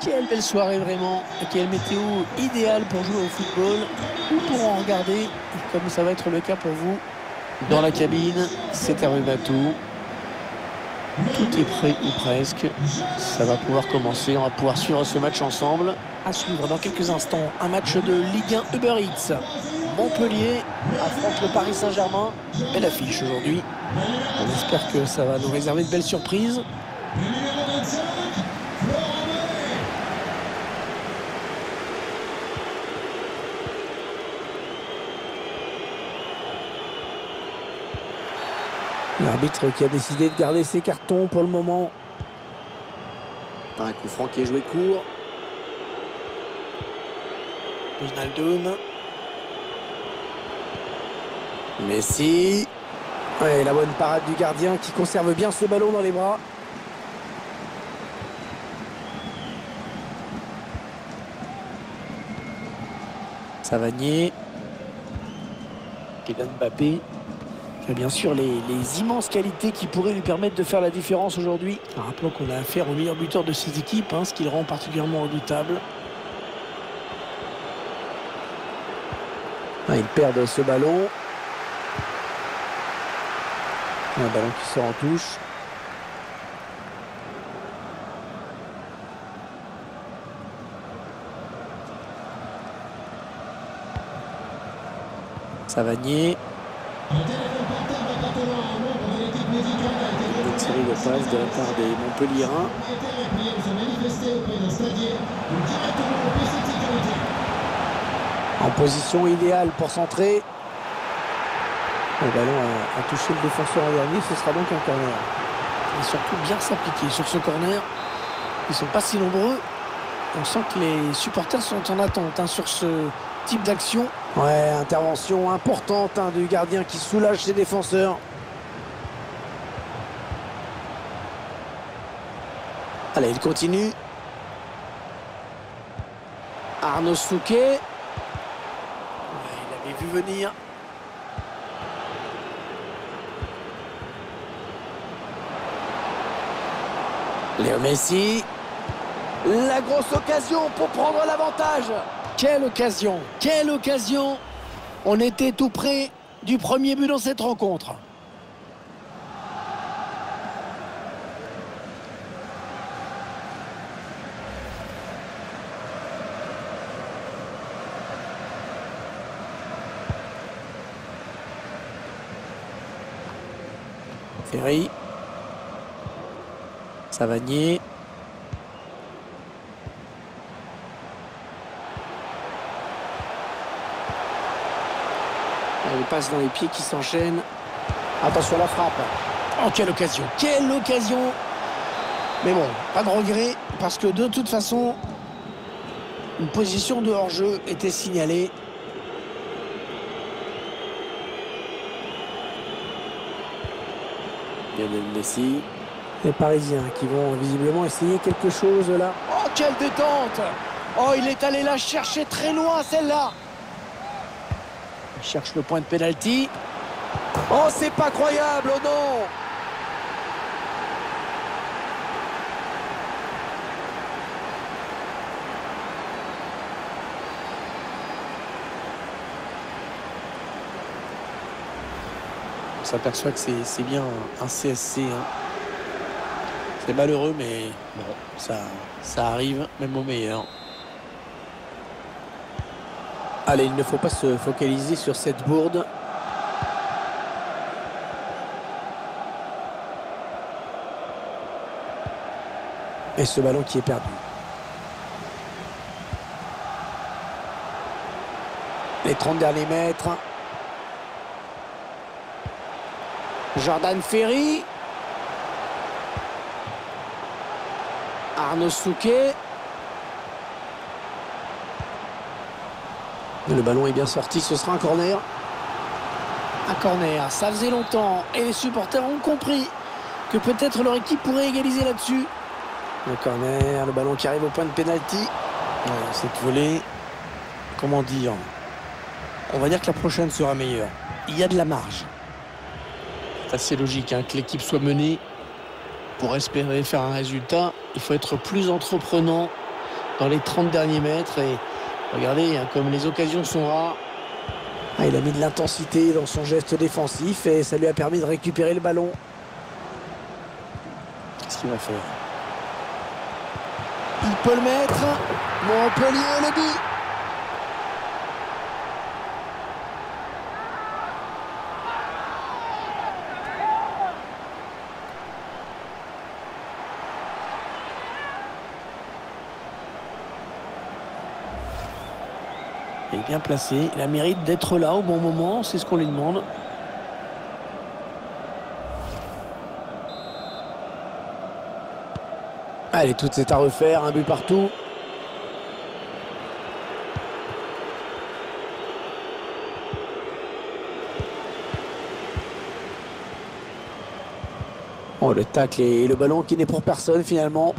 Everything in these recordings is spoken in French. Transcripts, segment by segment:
Quelle belle soirée vraiment, quelle météo idéale pour jouer au football ou pour en regarder, comme ça va être le cas pour vous. Dans la cabine, c'est à tout. Tout est prêt ou presque. Ça va pouvoir commencer. On va pouvoir suivre ce match ensemble. À suivre dans quelques instants un match de Ligue 1 Uber Eats. Montpellier affronte le Paris Saint-Germain. Belle affiche aujourd'hui. On espère que ça va nous réserver de belles surprises. L'arbitre qui a décidé de garder ses cartons pour le moment. Un coup franc qui est joué court. Ronaldo. Messi. Ouais, la bonne parade du gardien qui conserve bien ce ballon dans les bras. Savanier. Kylian Mbappé bien sûr les, immenses qualités qui pourraient lui permettre de faire la différence aujourd'hui. Rappelons qu'on a affaire au meilleur buteur de ses équipes, hein, ce qui le rend particulièrement redoutable. Ah, ils perdent ce ballon. Un ballon qui sort en touche. Savanier. Une série de passes de la part des Montpellierins. En position idéale pour centrer. Le ballon a, touché le défenseur en dernier, ce sera donc un corner. Il surtout bien s'appliquer sur ce corner. Ils sont pas si nombreux. On sent que les supporters sont en attente hein, sur ce type d'action. Ouais, intervention importante hein, du gardien qui soulage ses défenseurs. Allez, il continue. Arnaud Souquet. il avait vu venir. Léo Messi. La grosse occasion pour prendre l'avantage. Quelle occasion Quelle occasion On était tout près du premier but dans cette rencontre. Ferry. Savanier. Elle passe dans les pieds qui s'enchaînent. Attention à la frappe. Oh, quelle occasion Quelle occasion Mais bon, pas de regret, parce que de toute façon, une position de hors-jeu était signalée. Lionel Messi. Les Parisiens qui vont visiblement essayer quelque chose là. Oh, quelle détente Oh, il est allé la chercher très loin, celle-là Il cherche le point de pénalty. Oh, c'est pas croyable, oh non s'aperçoit que c'est bien un CSC. Hein. C'est malheureux, mais bon, ça, ça arrive même au meilleur. Allez, il ne faut pas se focaliser sur cette bourde. Et ce ballon qui est perdu. Les 30 derniers mètres. Jordan Ferry. Arnaud Souquet. Le ballon est bien sorti, ce sera un corner. Un corner, ça faisait longtemps et les supporters ont compris que peut-être leur équipe pourrait égaliser là-dessus. Le corner, le ballon qui arrive au point de pénalty. cette volée, comment dire? On va dire que la prochaine sera meilleure. Il y a de la marge. C'est assez logique hein, que l'équipe soit menée pour espérer faire un résultat, il faut être plus entreprenant dans les 30 derniers mètres. Et regardez, hein, comme les occasions sont rares. Ah, il a mis de l'intensité dans son geste défensif et ça lui a permis de récupérer le ballon. Qu'est-ce qu'il va faire? Il peut le mettre. Montpellier, le but. Bien placé. Il a mérite d'être là au bon moment. C'est ce qu'on lui demande. Allez, tout est à refaire. Un but partout. Oh, le tacle et le ballon qui n'est pour personne finalement.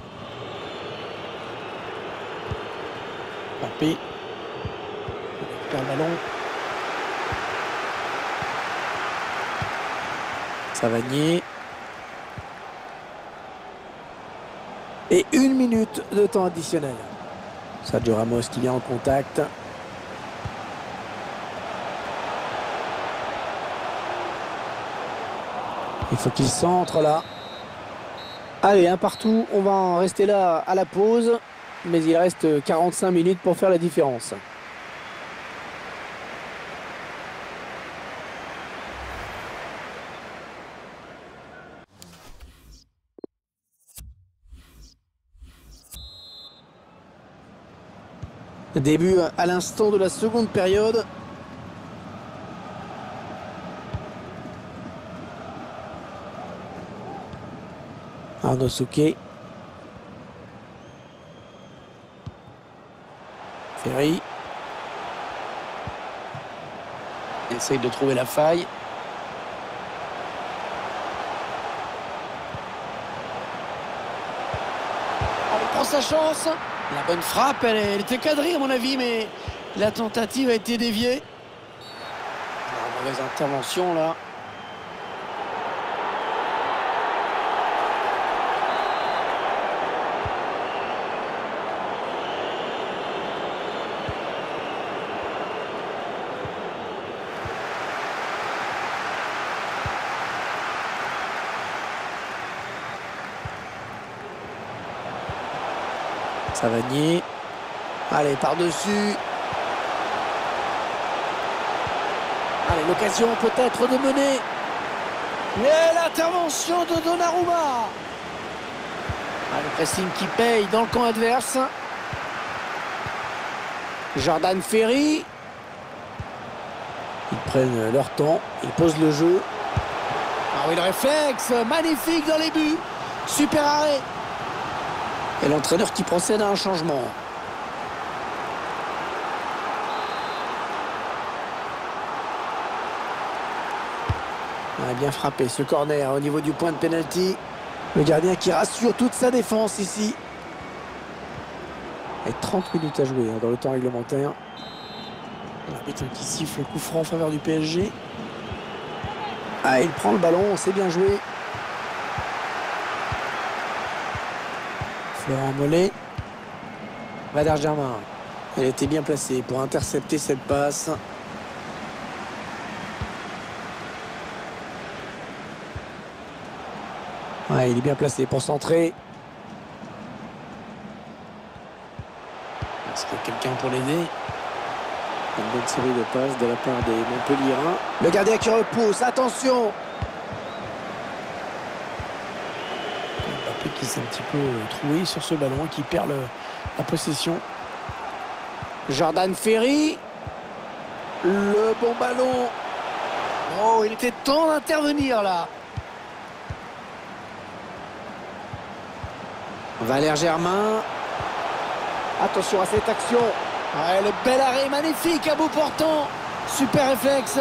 Papé. Le ballon. Savagnier. Et une minute de temps additionnel. Sergio Ramos qui vient en contact. Il faut qu'il centre là. Allez, un partout. On va en rester là à la pause. Mais il reste 45 minutes pour faire la différence. Début à l'instant de la seconde période. Arnaud Souquet. Ferry. Essaye de trouver la faille. On prend sa chance. La bonne frappe, elle, était cadrée à mon avis, mais la tentative a été déviée. La mauvaise là. Savagnier. Allez, par-dessus. Allez, l'occasion peut-être de mener. Et l'intervention de Donnarumma. Le pressing qui paye dans le camp adverse. Jordan Ferry. Ils prennent leur temps. Ils posent le jeu. Ah oui, le réflexe. Magnifique dans les buts. Super arrêt. Et l'entraîneur qui procède à un changement. On a bien frappé ce corner au niveau du point de pénalty. Le gardien qui rassure toute sa défense ici. Et 30 minutes à jouer hein, dans le temps réglementaire. L'arbitre qui siffle le coup franc en faveur du PSG. Ah, il prend le ballon, c'est bien joué. Florent Mollet. Vader Germain. Elle était bien placée pour intercepter cette passe. Ouais, il est bien placé pour centrer. Est-ce qu'il y a quelqu'un pour l'aider? Une bonne série de passes de la part des Montpellierins. Le gardien qui repousse, attention Mbappé qui s'est un petit peu troué sur ce ballon, qui perd la possession. Jordan Ferry. Le bon ballon. Oh, il était temps d'intervenir là. Valère Germain. Attention à cette action. Ouais, le bel arrêt magnifique à bout portant. Super réflexe.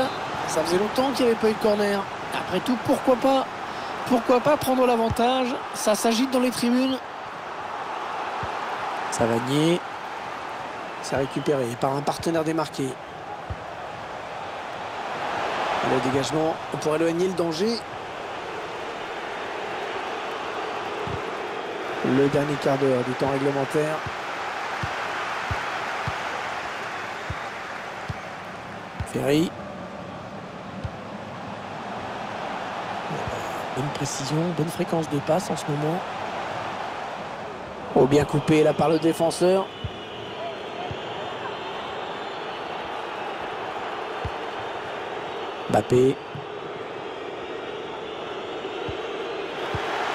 Ça faisait longtemps qu'il n'y avait pas eu de corner. Après tout, pourquoi pas? Pourquoi pas prendre l'avantage? Ça s'agite dans les tribunes. Savagnier. C'est récupéré par un partenaire démarqué. Le dégagement pour éloigner le danger. Le dernier quart d'heure du temps réglementaire. Ferry. Bonne précision, bonne fréquence de passe en ce moment. Oh, bien coupé là par le défenseur. Bappé.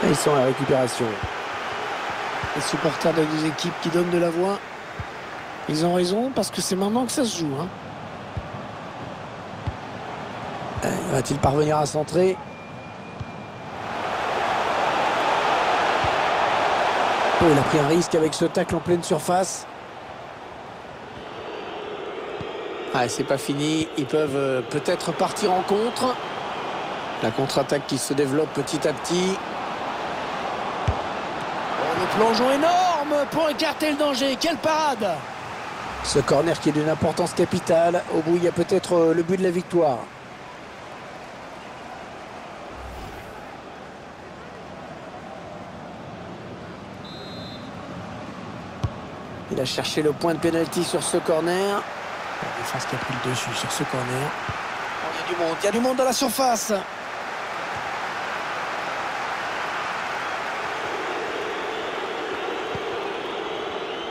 Ils sont à la récupération. Les supporters des deux équipes qui donnent de la voix, ils ont raison parce que c'est maintenant que ça se joue. Hein. Euh, Va-t-il parvenir à centrer? Il a pris un risque avec ce tacle en pleine surface. Ah, c'est pas fini. Ils peuvent euh, peut-être partir en contre. La contre-attaque qui se développe petit à petit. Oh, le plongeon énorme pour écarter le danger. Quelle parade Ce corner qui est d'une importance capitale. Au bout, il y a peut-être euh, le but de la victoire. A cherché le point de pénalty sur ce corner. La défense qui a pris le dessus sur ce corner. Il y a du monde, il y a du monde dans la surface.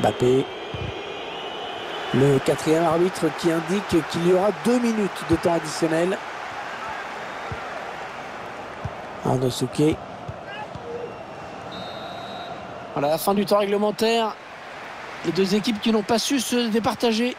Bappé. Le quatrième arbitre qui indique qu'il y aura deux minutes de temps additionnel. Arnaud Souquet. Voilà la fin du temps réglementaire. Les deux équipes qui n'ont pas su se départager